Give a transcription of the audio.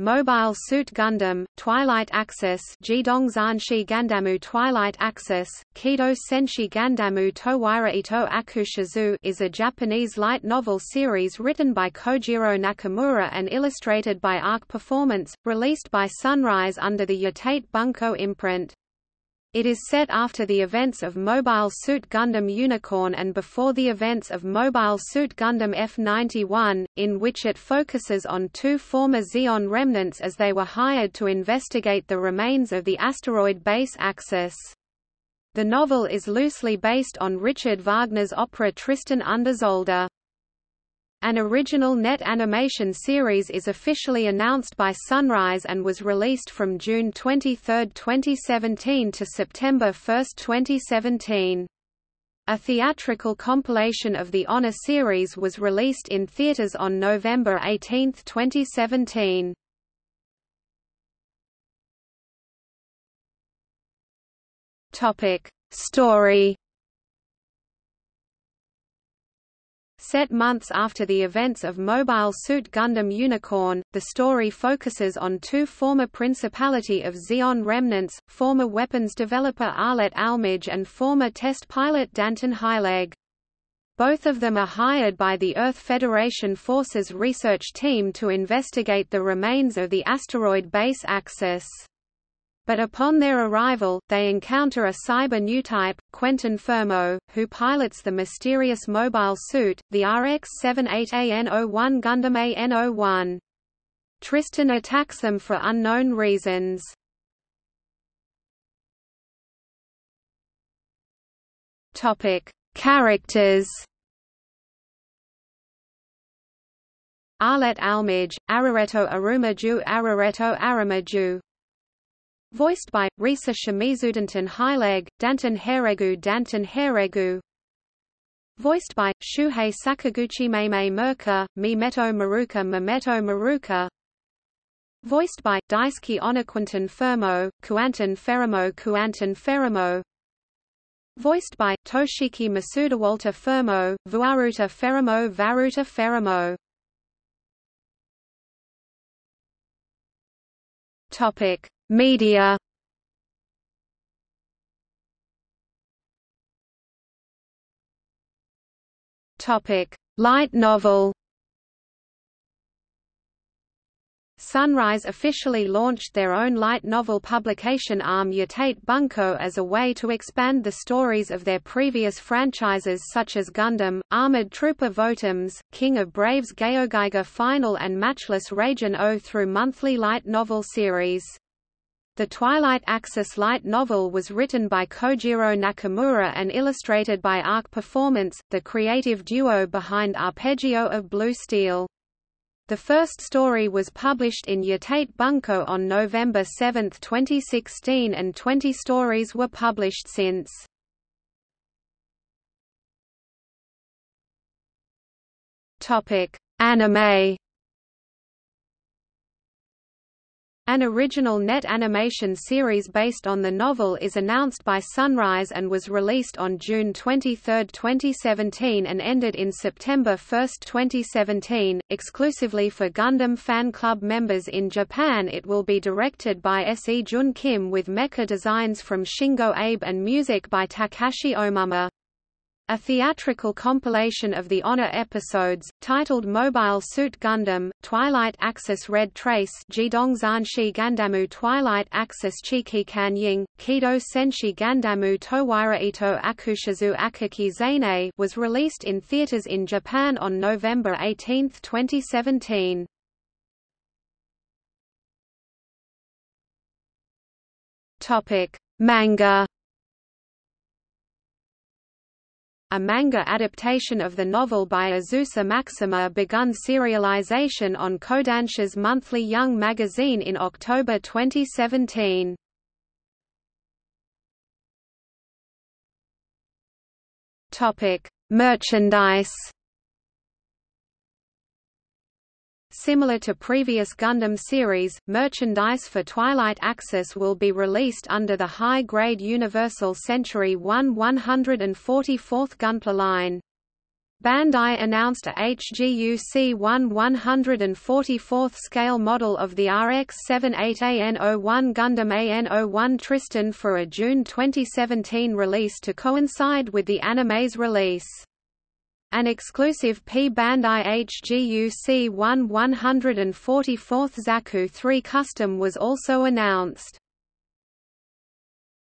Mobile Suit Gundam, Twilight Axis Jidong Zanshi Gandamu Twilight Axis, Kido Senshi Gandamu Towaira Ito Akushizu is a Japanese light novel series written by Kojiro Nakamura and illustrated by Arc Performance, released by Sunrise under the Yatate Bunko imprint. It is set after the events of Mobile Suit Gundam Unicorn and before the events of Mobile Suit Gundam F-91, in which it focuses on two former Zeon remnants as they were hired to investigate the remains of the asteroid base Axis. The novel is loosely based on Richard Wagner's opera Tristan und Isolde. An original net animation series is officially announced by Sunrise and was released from June 23, 2017 to September 1, 2017. A theatrical compilation of the ONA series was released in theaters on November 18, 2017. Topic: Story Set months after the events of Mobile Suit Gundam Unicorn, the story focuses on two former Principality of Zeon remnants, former weapons developer Arlette Almage and former test pilot Danton Heileg. Both of them are hired by the Earth Federation Forces research team to investigate the remains of the asteroid base Axis but upon their arrival, they encounter a cyber new type, Quentin Fermo, who pilots the mysterious mobile suit, the RX-78AN-01 Gundam AN-01. Tristan attacks them for unknown reasons. Topic: Characters. Arlet Almage, Arareto Arumaju Arareto Aramaju Voiced by, Risa Shimizu Danton Heileg, Danton Heregu Danton Heregu. Voiced by, Shuhei Sakaguchi Meimei Merka, Mimeto Maruka Mimeto Maruka. Voiced by, Daisuke Ono Quentin Fermo, Kuantan Ferramo Kuantan Ferramo. Voiced by, Toshiki Masuda Walter Fermo, Vuaruta Ferramo Varuta Ferramo. Topic Media Topic: Light novel. Sunrise officially launched their own light novel publication arm Yatate Bunko as a way to expand the stories of their previous franchises such as Gundam, Armored Trooper Votoms, King of Braves GaoGaiGar Final and Matchless Raijin O through monthly light novel series. The Twilight Axis light novel was written by Kojiro Nakamura and illustrated by Arc Performance, the creative duo behind Arpeggio of Blue Steel. The first story was published in Yatate Bunko on November 7, 2016 and 20 stories were published since. Anime An original net animation series based on the novel is announced by Sunrise and was released on June 23, 2017 and ended in September 1, 2017, exclusively for Gundam Fan Club members in Japan it will be directed by S.E. Jun Kim with mecha designs from Shingo Abe and music by Takashi Omama. A theatrical compilation of the ONA episodes, titled Mobile Suit Gundam, Twilight Axis Red Trace Jidong Zanshi Gandamu Twilight Axis Chiki Kanying, Kido Senshi Gandamu Towaira Ito Akushizu Akaki Zane was released in theaters in Japan on November 18, 2017. Manga A manga adaptation of the novel by Azusa Maxima begun serialization on Kodansha's monthly Young magazine in October 2017. Topic: Merchandise Similar to previous Gundam series, merchandise for Twilight Axis will be released under the high-grade Universal Century 1 144th Gunpla line. Bandai announced a HGU-C1 144th scale model of the RX-78AN-01 Gundam AN-01 Tristan for a June 2017 release to coincide with the anime's release. An exclusive P-Bandai HGUC-1 144th Zaku 3 custom was also announced.